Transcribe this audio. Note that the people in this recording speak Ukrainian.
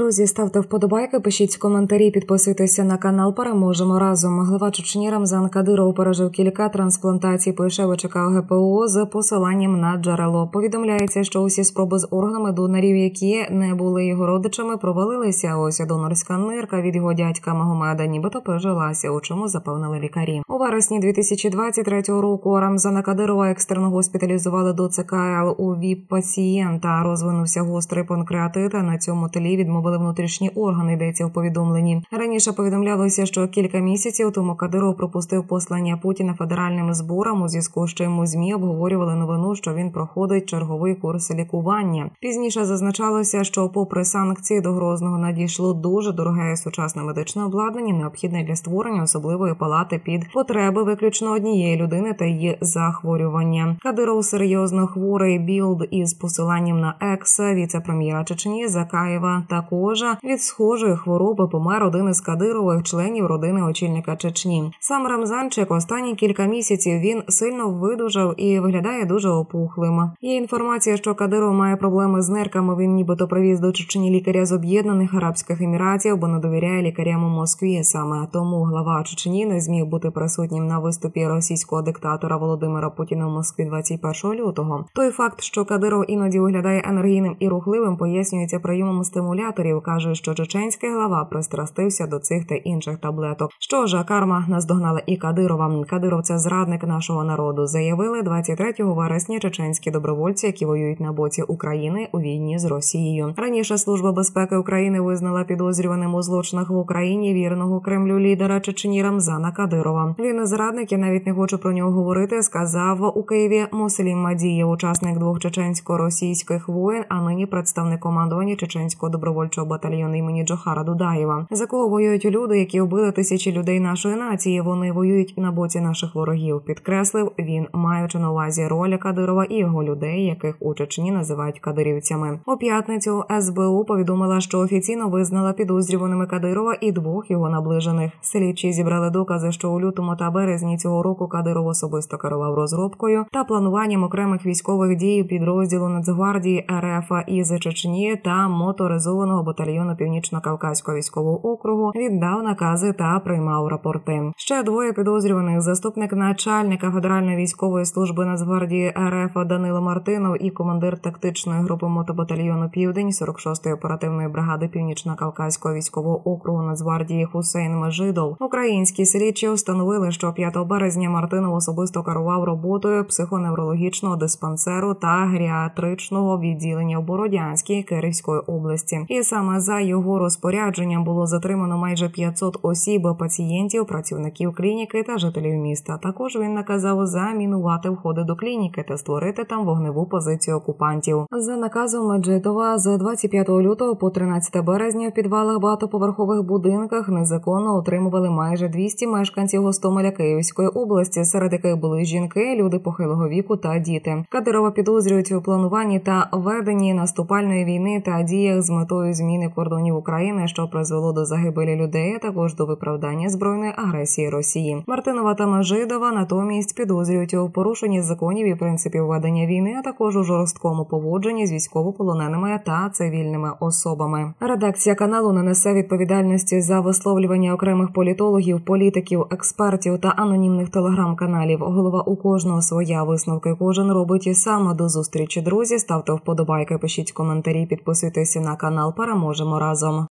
Друзі, ставте вподобайки, пишіть коментарі, підписуйтеся на канал. Переможемо разом. Глава Чечні Рамзан Кадиров пережив кілька трансплантацій. Пише ГПО з посиланням на джерело. Повідомляється, що усі спроби з органами донорів, які не були його родичами, провалилися. Ось донорська нирка від його дядька Магомеда, нібито пережилася, у чому запевнили лікарі. У вересні 2023 року Рамзана Кадирова екстерно госпіталізували до ЦКЛ у ВІП пацієнта. Розвинувся гострий панкреатит. а На цьому тлі відмовили внутрішні органи. Йдеться у повідомленні. Раніше повідомлялося, що кілька місяців тому Кадиров пропустив послання Путіна федеральним зборам. У зв'язку з чим у змі обговорювали новину, що він проходить черговий курс лікування. Пізніше зазначалося, що, попри санкції до Грозного, надійшло дуже дороге сучасне медичне обладнання, необхідне для створення особливої палати під потреби виключно однієї людини та її захворювання. Кадиров серйозно хворий Bild із посиланням на екса віце-прем'єра Чечні Закаєва. Також від схожої хвороби помер один із Кадирових членів родини очільника Чечні. Сам Рамзанчик останні кілька місяців він сильно видужав і виглядає дуже опухлим. Є інформація, що Кадиров має проблеми з нирками. Він нібито привіз до Чечні лікаря з об'єднаних арабських еміратів, бо не довіряє лікарям у Москві. Саме тому глава Чечні не зміг бути присутнім на виступі російського диктатора Володимира Путіна в Москві 21 лютого. Той факт, що Кадиров іноді виглядає енергійним і рухливим, пояснюється прийомом стимуляторів. Каже, що чеченський глава пристрастився до цих та інших таблеток. Що ж, карма наздогнала і Кадирова. Кадиров це зрадник нашого народу. Заявили 23 вересня чеченські добровольці, які воюють на боці України у війні з Росією. Раніше служба безпеки України визнала підозрюваним у злочинах в Україні вірного Кремлю лідера Чечні Рамзана Кадирова. Він зрадник, я навіть не хочу про нього говорити. Сказав у Києві Муслім Мадієв, учасник двох чеченсько-російських воєн, а нині представник командування чеченського добровольчого батальйону імені Джохара Дудаєва. За кого воюють люди, які вбили тисячі людей нашої нації. Вони воюють на боці наших ворогів. Підкреслив він, маючи на увазі роль Кадирова і його людей, яких у Чечні називають кадирівцями. У п'ятницю СБУ повідомила, що офіційно визнала підозрюваними Кадирова і двох його наближених. Слідчі зібрали докази, що у лютому та березні цього року Кадиров особисто керував розробкою та плануванням окремих військових дій підрозділу Нацгвардії РФ із Чечні та моторизованого батальйону Північно-Кавказького військового округу віддав накази та приймав рапорти. Ще двоє підозрюваних заступник начальника Федеральної військової служби Нацгвардії РФ Данило Мартинов і командир тактичної групи мотобатальйону Південь 46-ї оперативної брагади Північно-Кавказького військового округу Нацгвардії Хусейн Межидов. Українські слідчі встановили, що 5 березня Мартинов особисто керував роботою психоневрологічного диспансеру та геріатричного відділення в Бородянській Київської області, і саме за його розпорядженням було затримано майже 500 осіб, пацієнтів, працівників клініки та жителів міста. Також він наказав замінувати входи до клініки та створити там вогневу позицію окупантів. За наказом Меджидова з 25 лютого по 13 березня в підвалах багатоповерхових будинках незаконно отримували майже 200 мешканців Гостомеля Київської області, серед яких були жінки, люди похилого віку та діти. Кадирова підозрюють у плануванні та веденні наступальної війни та діях з метою зміни кордонів України, що призвело до загибелі людей, а також до виправдання збройної агресії Росії. Мартинова та Мажидова натомість підозрюють у порушенні законів і принципів ведення війни, а також у жорсткому поводженні з військовополоненими та цивільними особами. Редакція каналу не несе відповідальності за висловлювання окремих політологів, політиків, експертів та анонімних телеграм-каналів. Голова у кожного своя висновки. Кожен робить і саме до зустрічі. Друзі, ставте вподобайки, пишіть коментарі, підписуйтесь на канал. Переможемо разом.